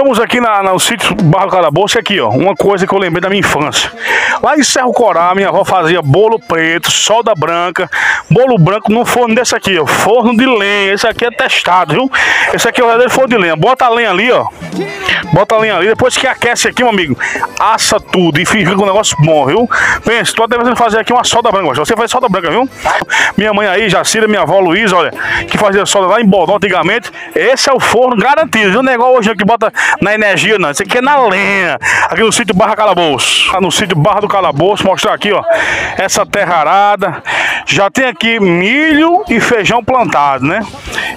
Estamos aqui na, no sítio Barro Calabouço aqui, ó, uma coisa que eu lembrei da minha infância. Lá em Serro Corá, minha avó fazia bolo preto, solda branca, bolo branco num forno desse aqui, ó, forno de lenha. Esse aqui é testado, viu? Esse aqui é o verdadeiro forno de lenha. Bota a lenha ali, ó. Bota a lenha ali, depois que aquece aqui, meu amigo, assa tudo e fica com um negócio bom, viu? Pensa, tô até pensando fazer aqui uma solda branca, você faz solda branca, viu? Minha mãe aí, Jacira, minha avó Luísa, olha, que fazia solda lá em Bodó antigamente. Esse é o forno garantido, viu? O negócio hoje que bota na energia, não. Isso aqui é na lenha. Aqui no sítio Barra Calabouço. No sítio Barra do Calabouço, mostrar aqui, ó. Essa terra arada. Já tem aqui milho e feijão plantado, né?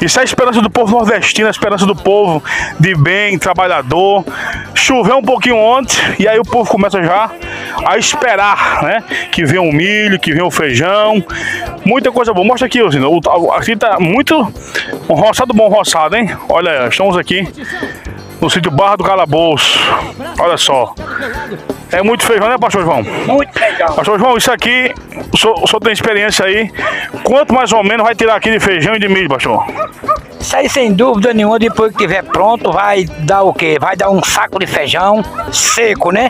Isso é a esperança do povo nordestino, a esperança do povo de bem, trabalhador. Choveu um pouquinho ontem e aí o povo começa já a esperar, né? Que venha o milho, que venha o feijão. Muita coisa boa. Mostra aqui, Osino. Aqui tá muito um roçado bom roçado, hein? Olha, estamos aqui no sítio Barra do Calabouço. Olha só. É muito feijão, né, pastor João? Muito feijão. Pastor João, isso aqui, o senhor, o senhor tem experiência aí. Quanto mais ou menos vai tirar aqui de feijão e de milho, pastor? Isso aí sem dúvida nenhuma, depois que estiver pronto, vai dar o quê? Vai dar um saco de feijão seco, né?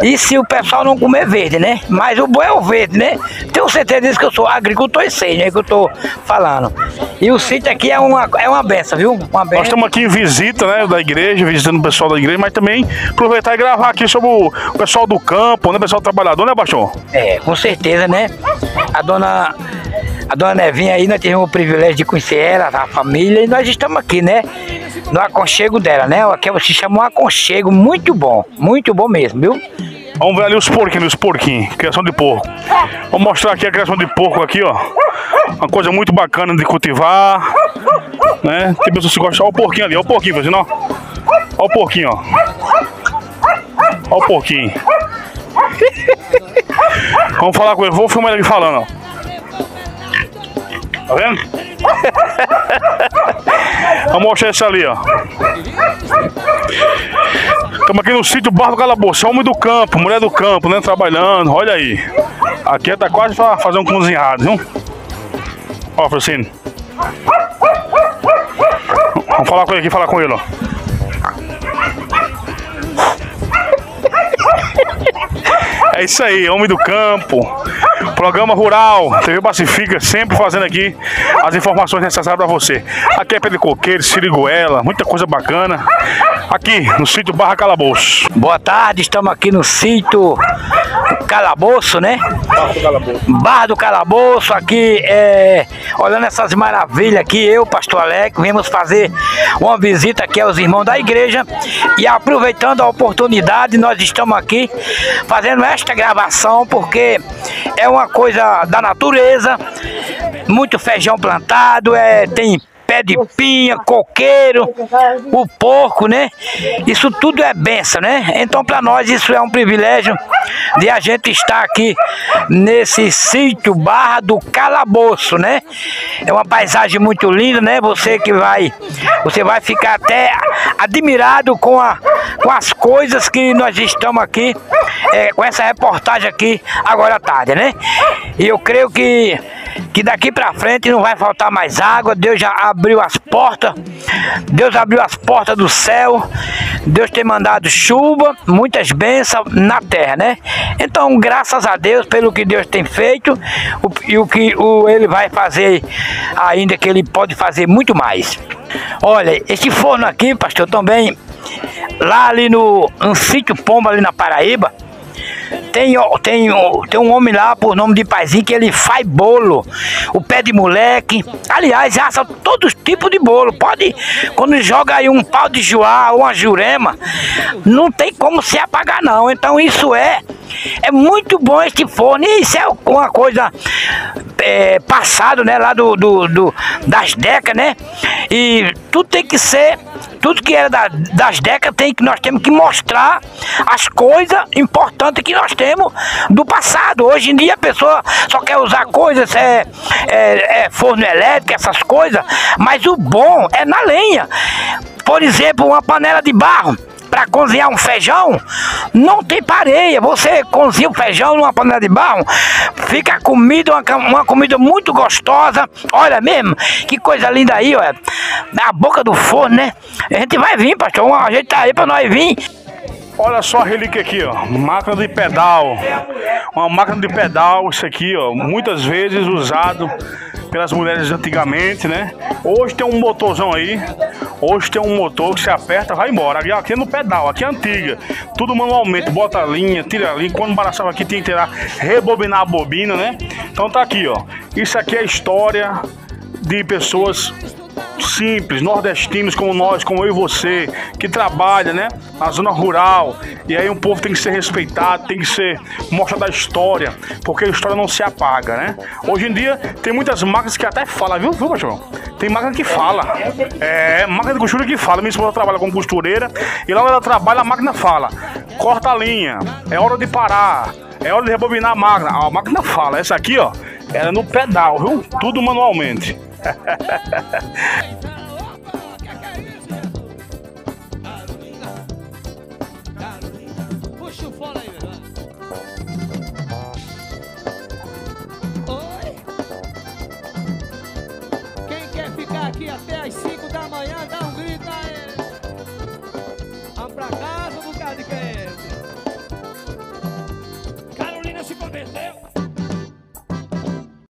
E se o pessoal não comer verde, né? Mas o bom é o verde, né? Tenho certeza disso que eu sou agricultor e sei, né? Que eu tô falando. E o sítio aqui é uma, é uma benção, viu? Uma benção. Nós estamos aqui em visita, né, da igreja, visitando o pessoal da igreja, mas também aproveitar e gravar aqui sobre o pessoal do campo, né, o pessoal trabalhador, né, Baixão? É, com certeza, né? A dona a dona Nevinha aí, nós tivemos o privilégio de conhecer ela, a família, e nós estamos aqui, né? No aconchego dela, né? Aqui se chama um aconchego muito bom, muito bom mesmo, viu? Vamos ver ali os porquinhos, os porquinhos, criação de porco. Vamos mostrar aqui a criação de porco aqui, ó. Uma coisa muito bacana de cultivar, né? Tem pessoas que gostam. Olha o porquinho ali, olha o porquinho, fazendo, ó. Olha o porquinho, ó. Olha o porquinho. Vamos falar com ele, vou filmar ele falando, ó. Tá vendo? Vamos mostrar isso ali, ó. Estamos aqui no sítio Barro do Calabouço, homem do campo, mulher do campo, né? Trabalhando, olha aí. Aqui tá quase pra fazer um cozinhado, viu? Ó, Francine. Vamos falar com ele aqui, falar com ele, ó. É isso aí, homem do campo. Programa Rural, TV Pacifica, sempre fazendo aqui as informações necessárias para você. Aqui é Pedro Coqueiro, Siriguela, muita coisa bacana. Aqui no sítio Barra Calabouço. Boa tarde, estamos aqui no sítio Calabouço, né? Barra do Calabouço. Barra do Calabouço, aqui é, olhando essas maravilhas aqui, eu, Pastor Aleco, viemos fazer uma visita aqui aos irmãos da igreja e aproveitando a oportunidade, nós estamos aqui fazendo esta gravação porque é uma coisa da natureza, muito feijão plantado, é, tem pé de pinha, coqueiro, o porco, né? Isso tudo é benção, né? Então para nós isso é um privilégio de a gente estar aqui nesse sítio Barra do Calabouço, né? É uma paisagem muito linda, né? Você que vai, você vai ficar até admirado com, a, com as coisas que nós estamos aqui, é, com essa reportagem aqui agora à tarde, né? E eu creio que que daqui para frente não vai faltar mais água. Deus já abriu as portas. Deus abriu as portas do céu. Deus tem mandado chuva, muitas bênçãos na terra, né? Então, graças a Deus pelo que Deus tem feito o, e o que o, ele vai fazer ainda que ele pode fazer muito mais. Olha, esse forno aqui, pastor, também lá ali no, no sítio Pomba ali na Paraíba, tem, tem, tem um homem lá por nome de Paizinho que ele faz bolo. O pé de moleque. Aliás, assa todos os tipos de bolo. Pode, quando joga aí um pau de joá ou uma jurema, não tem como se apagar não. Então isso é é muito bom este forno. E isso é uma coisa é, passado, né? Lá do, do, do, das décadas, né? E tudo tem que ser, tudo que era da, das décadas tem que nós temos que mostrar as coisas importantes que nós temos do passado. Hoje em dia a pessoa só quer usar coisas, é, é, é forno elétrico, essas coisas, mas o bom é na lenha. Por exemplo, uma panela de barro para cozinhar um feijão, não tem pareia. Você cozinha o feijão numa panela de barro, fica comida, uma, uma comida muito gostosa. Olha mesmo, que coisa linda aí, olha. Na boca do forno, né? A gente vai vir, pastor. A gente tá aí para nós vir. Olha só a relíquia aqui, ó. Máquina de pedal. Uma máquina de pedal, isso aqui, ó. Muitas vezes usado pelas mulheres antigamente, né? Hoje tem um motorzão aí. Hoje tem um motor que se aperta, vai embora. Aqui no pedal, aqui é antiga. Tudo manualmente, bota a linha, tira a linha. Quando embaraçava aqui, tem que tirar, rebobinar a bobina, né? Então tá aqui, ó. Isso aqui é história de pessoas simples, nordestinos como nós, como eu e você, que trabalha, né, na zona rural. E aí um povo tem que ser respeitado, tem que ser mostrado a história, porque a história não se apaga, né? Hoje em dia tem muitas máquinas que até falam, viu, viu, cachorro? Tem máquina que fala. É, máquina de costura que fala. Minha esposa trabalha como costureira e lá ela trabalha a máquina fala: "Corta a linha, é hora de parar, é hora de rebobinar a máquina". A máquina fala. Essa aqui, ó, era no pedal, viu? Tudo manualmente.